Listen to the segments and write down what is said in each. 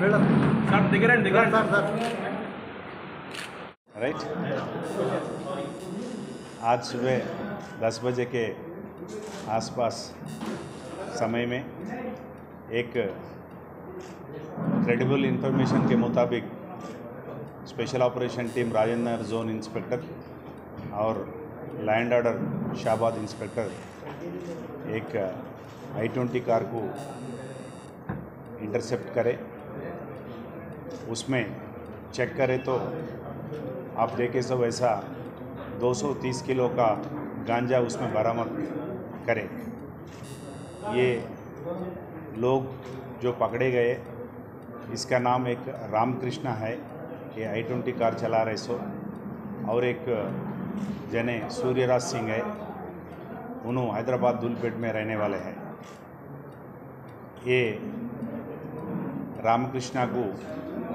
Madam sir దిగరండి దిగరండి sir sir right आज सुबह 10 बजे के आसपास समय में एक क्रेडिबल इंफॉर्मेशन के मुताबिक special operation team Rajendra zone inspector और लैंड ऑर्डर शाबाद इंस्पेक्टर एक आई ट्वेंटी कार को इंटरसेप्ट करे उसमें चेक करें तो आप देखें सब ऐसा 230 किलो का गांजा उसमें बरामद करे। ये लोग जो पकड़े गए, इसका नाम एक रामकृष्णा है, ये आई ट्वेंटी कार चला रहे सो। और एक जने सूर्यराज सिंह है उन्होंने हैदराबाद दुलपेट में रहने वाले हैं। ये रामकृष्णा को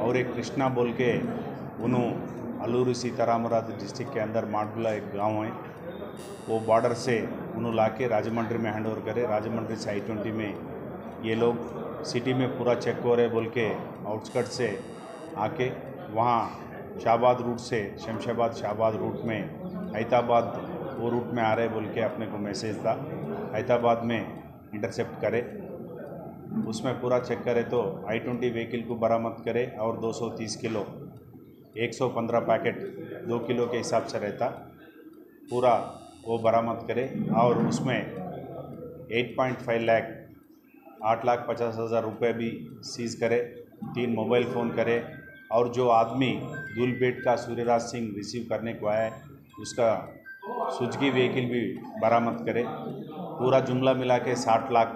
और एक कृष्णा बोल के उन्होंने अलूरी सीतारामराज डिस्ट्रिक्ट के अंदर माडगुला एक गाँव है। वो बॉर्डर से उन्होंने ला के राजमंड्री में हैंड ओवर करे। राजमंड्री से आई ट्वेंटी में ये लोग सिटी में पूरा चेक हो रहे बोल के आउटस्कट से आके वहाँ शाहबाद रूट से, शमशाबाद शाहबाद रूट में, हैदराबाद वो रूट में आ रहे बोल के अपने को मैसेज था। हैदराबाद में इंटरसेप्ट करे। उसमें पूरा चेक करे तो आई ट्वेंटी व्हीकल को बरामद करे और 230 किलो 115 पैकेट दो किलो के हिसाब से रहता, पूरा वो बरामद करे और उसमें 8.5 लाख आठ लाख पचास हज़ार रुपये भी सीज़ करे, तीन मोबाइल फ़ोन करे और जो आदमी दूलपेट का सूर्यराज सिंह रिसीव करने को आया है, उसका सुजगी व्हीकल भी बरामद करे, पूरा जुमला मिला के साठ लाख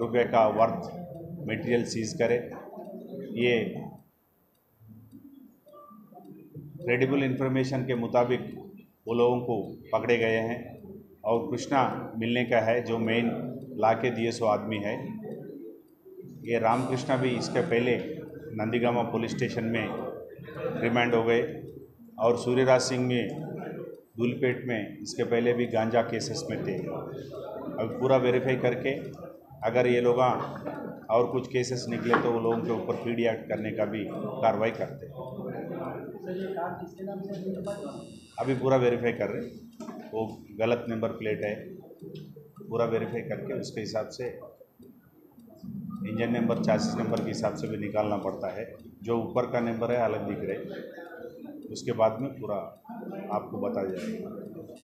रुपए का वर्थ मटेरियल सीज करे। ये क्रेडिबल इन्फॉर्मेशन के मुताबिक वो लोगों को पकड़े गए हैं और कृष्णा मिलने का है, जो मेन ला के दिए सो आदमी है। ये रामकृष्णा भी इसके पहले नंदीगामा पुलिस स्टेशन में रिमांड हो गए और सूर्यराज सिंह में दूलपेट में इसके पहले भी गांजा केसेस में थे। अब पूरा वेरीफाई करके अगर ये लोग और कुछ केसेस निकले तो वो लोगों के ऊपर पीडी एक्ट करने का भी कार्रवाई करते अभी पूरा वेरीफाई कर रहे हैं। वो गलत नंबर प्लेट है। पूरा वेरीफाई करके उसके हिसाब से इंजन नंबर चासिस नंबर के हिसाब से भी निकालना पड़ता है। जो ऊपर का नंबर है, अलग दिख रहे उसके बाद में पूरा आपको बताया जाएगा।